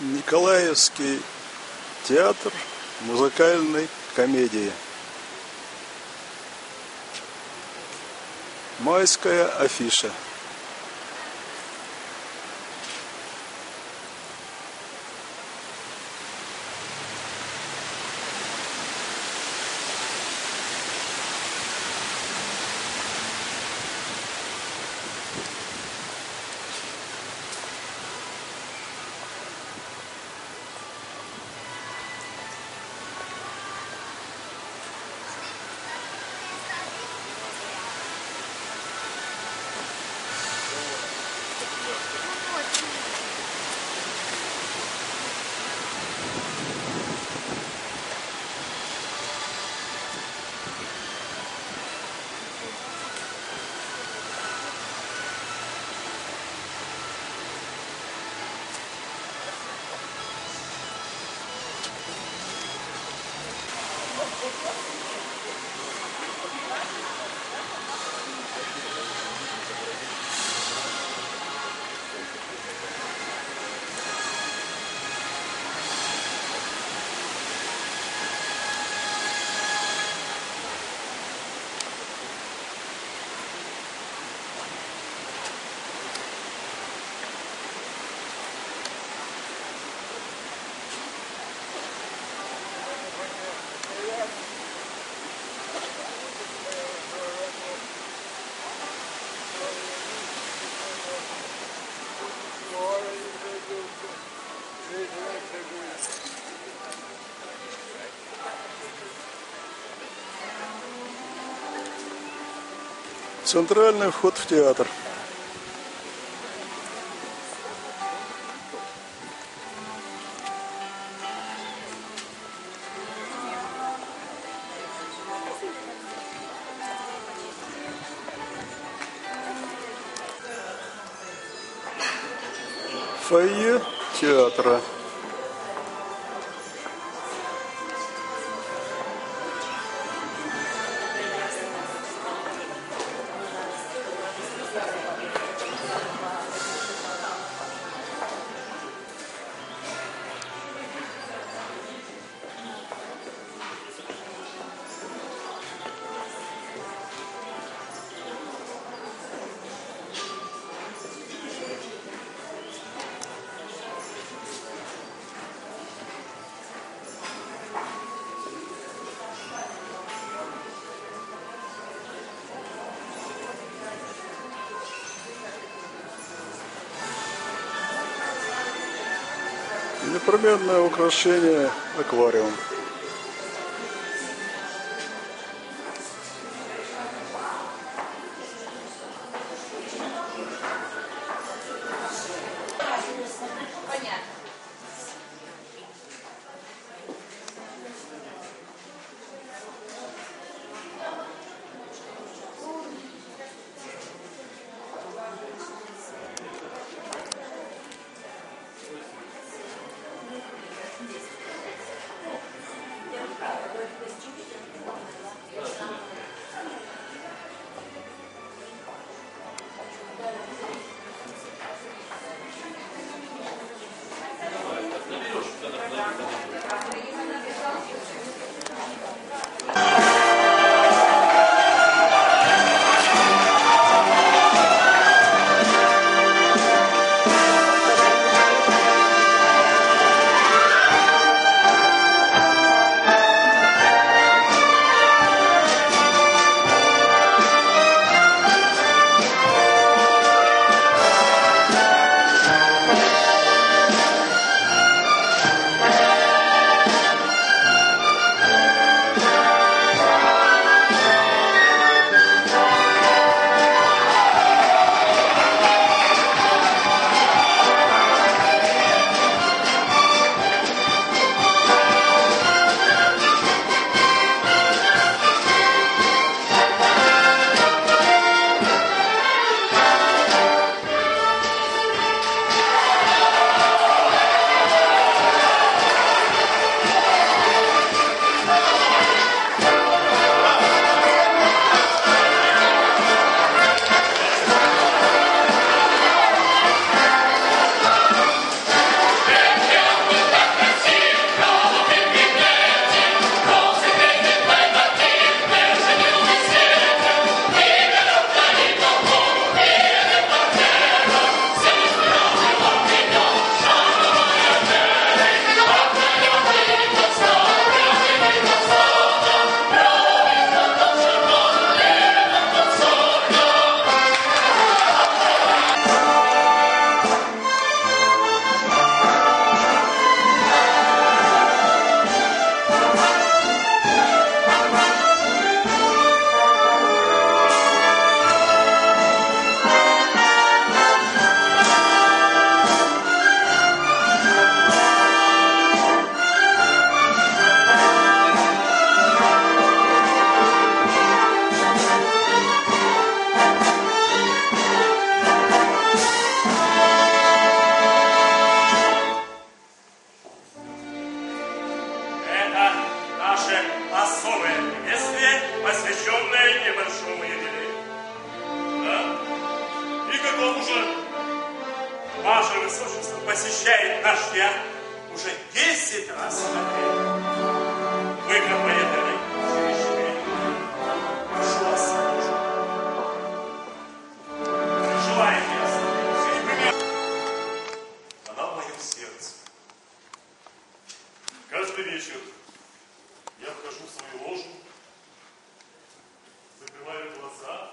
Николаевский театр музыкальной комедии. Майская афиша. Центральный вход в театр. Фойе театра. Непременное украшение аквариум. que десять раз смотрел. Выхлопа этой женщины. Прошу вас, Желаете остановиться, непременно. Она в моем сердце. Каждый вечер я вхожу в свою ложу, закрываю глаза,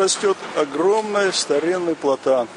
растет огромная старинный платан.